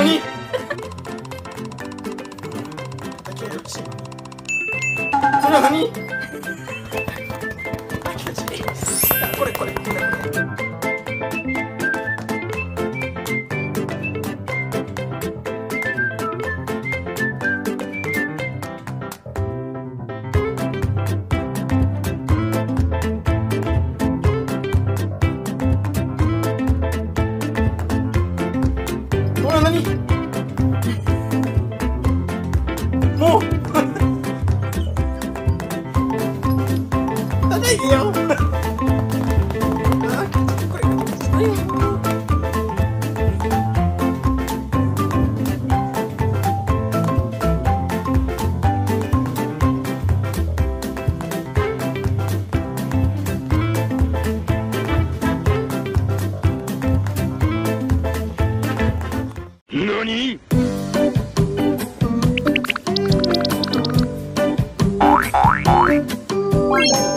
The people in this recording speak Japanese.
鬼それはれこれこれこれこれ。dali. Move! Dali, iyo. Bye.